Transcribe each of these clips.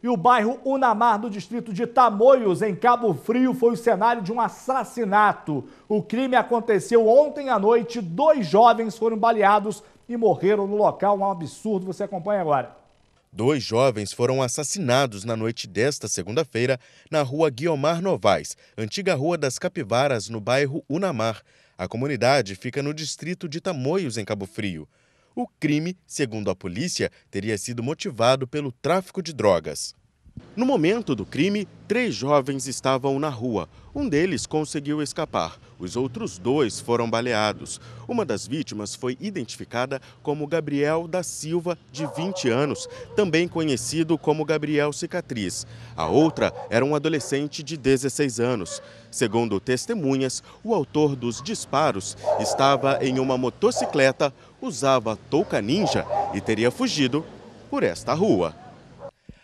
E o bairro Unamar, do distrito de Tamoios, em Cabo Frio, foi o cenário de um assassinato. O crime aconteceu ontem à noite. Dois jovens foram baleados e morreram no local. Um absurdo, você acompanha agora. Dois jovens foram assassinados na noite desta segunda-feira na rua Guiomar Novaes, antiga Rua das Capivaras, no bairro Unamar. A comunidade fica no distrito de Tamoios, em Cabo Frio. O crime, segundo a polícia, teria sido motivado pelo tráfico de drogas. No momento do crime, três jovens estavam na rua. Um deles conseguiu escapar. Os outros dois foram baleados. Uma das vítimas foi identificada como Gabriel da Silva, de 20 anos, também conhecido como Gabriel Cicatriz. A outra era um adolescente de 16 anos. Segundo testemunhas, o autor dos disparos estava em uma motocicleta, usava touca ninja e teria fugido por esta rua.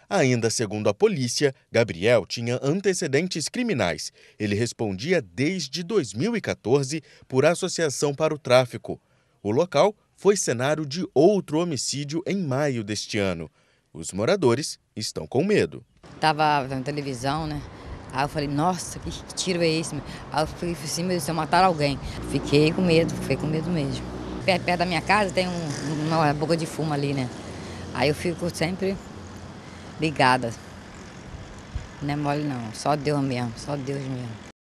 Ainda segundo a polícia, Gabriel tinha antecedentes criminais. Ele respondia desde 2014 por associação para o tráfico. O local foi cenário de outro homicídio em maio deste ano. Os moradores estão com medo. Estava vendo televisão, né? Aí eu falei, nossa, que tiro é esse? Aí eu fui assim, se eu matar alguém. Fiquei com medo, fiquei com medo mesmo. Perto da minha casa tem um, uma boca de fumo ali, né? Aí eu fico sempre ligada. Não é mole não, só Deus mesmo, só Deus mesmo.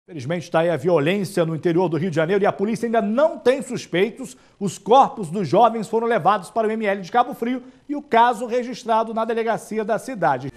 Felizmente está aí a violência no interior do Rio de Janeiro e a polícia ainda não tem suspeitos. Os corpos dos jovens foram levados para o ML de Cabo Frio e o caso registrado na delegacia da cidade.